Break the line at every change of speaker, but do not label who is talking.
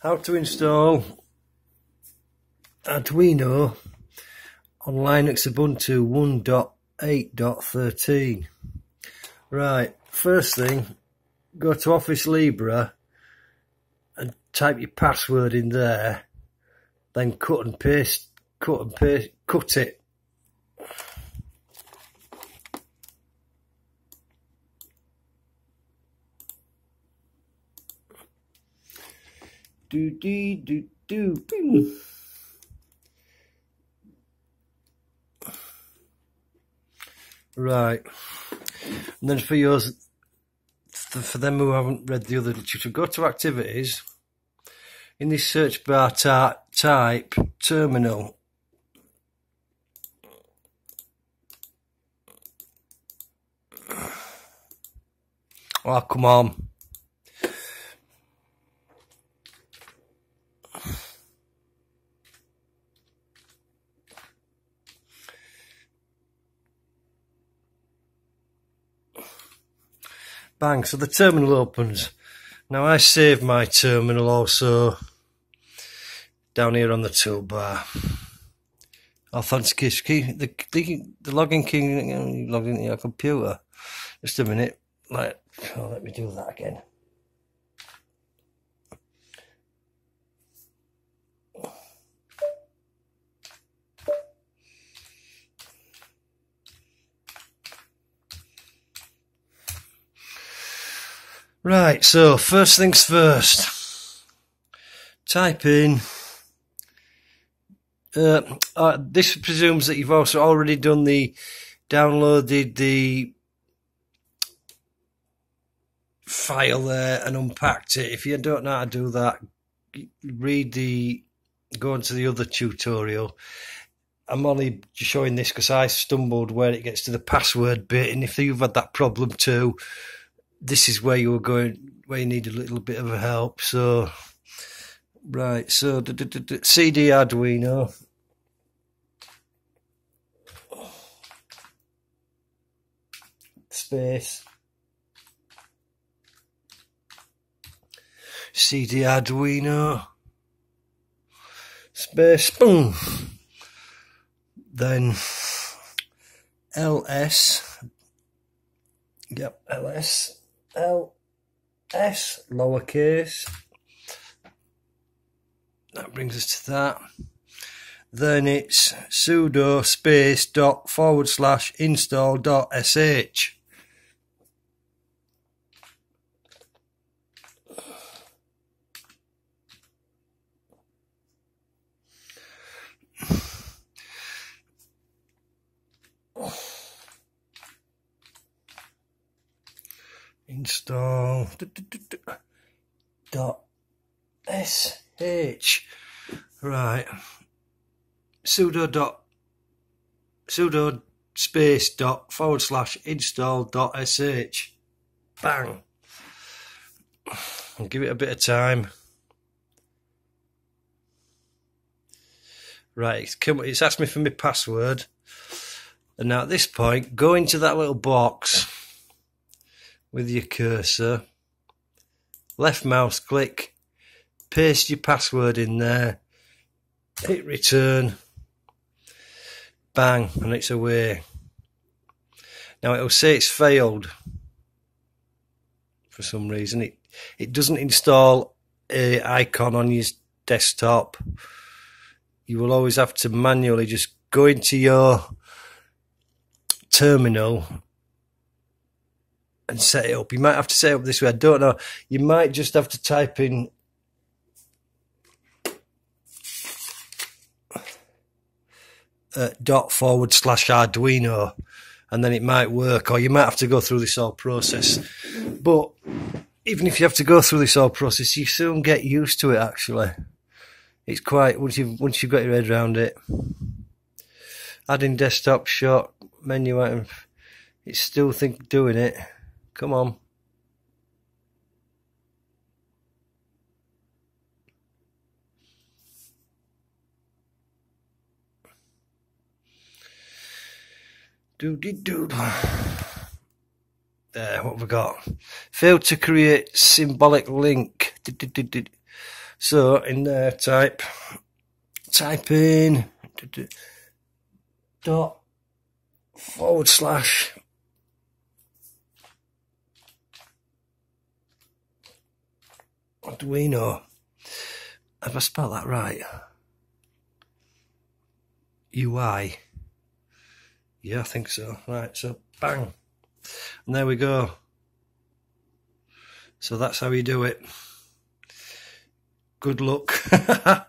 how to install Arduino on Linux Ubuntu 1.8.13 right first thing go to Office Libre and type your password in there then cut and paste cut and paste cut it do do do do boom. Right, and then for yours, for them who haven't read the other tutorial, go to activities. In this search bar, type terminal. Oh, come on. Bang, so the terminal opens. Now I save my terminal also down here on the toolbar. Authenticate key, the, the, the login key, log into your computer. Just a minute, like, oh, let me do that again. Right, so first things first. Type in. Uh, uh, this presumes that you've also already done the downloaded the file there and unpacked it. If you don't know how to do that, read the go into the other tutorial. I'm only showing this because I stumbled where it gets to the password bit, and if you've had that problem too, this is where you were going, where you need a little bit of help. So, right, so the CD Arduino. Space. CD Arduino. Space, boom. Then LS. Yep, LS. L S lowercase. That brings us to that. Then it's sudo space dot forward slash install dot sh. Install dot sh right. Sudo dot sudo space dot forward slash install dot sh bang. And give it a bit of time. Right it's, come, it's asked me for my password. And now at this point go into that little box with your cursor, left mouse click, paste your password in there, hit return, bang, and it's away. Now it'll say it's failed for some reason. It it doesn't install a icon on your desktop. You will always have to manually just go into your terminal and set it up. You might have to set it up this way. I don't know. You might just have to type in uh, dot forward slash Arduino and then it might work, or you might have to go through this whole process. But even if you have to go through this whole process, you soon get used to it. Actually, it's quite once you once you've got your head around it. Adding desktop shot menu item, it's still think doing it. Come on. Doody doodle. There, what have we got? Failed to create symbolic link. So in there, type type in dot forward slash know? Have I spelled that right? UI. Yeah, I think so. Right, so bang. And there we go. So that's how you do it. Good luck.